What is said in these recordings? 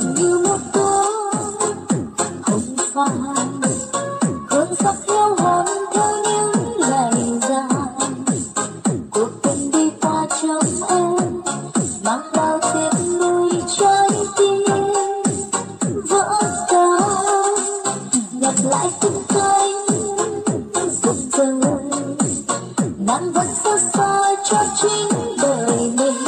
chẳng yêu một cô hồng phai cơn sóc heo hồn theo những ngày dài cuộc tình đi qua trong em mang bao tiếc nuối trái tim vỡ tan gặp lại tình cay cuộc đời nắng vẫn xa cho chính đời mình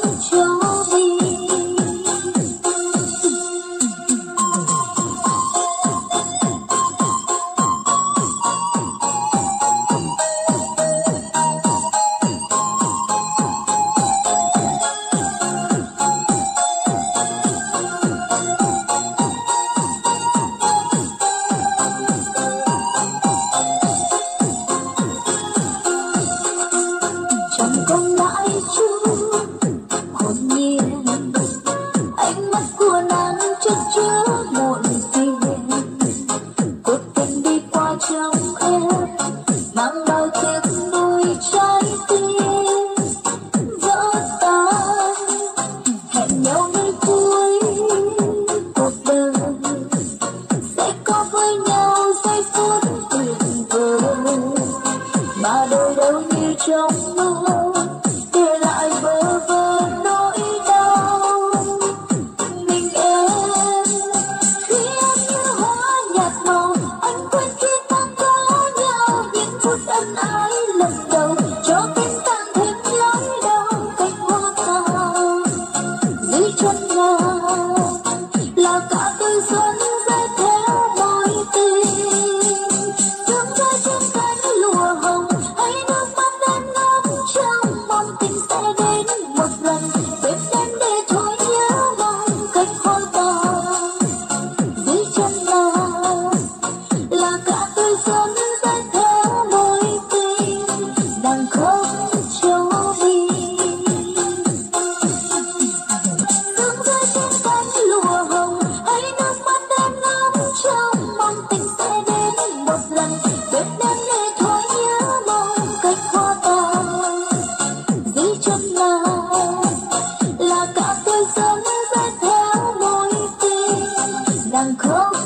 you. あん。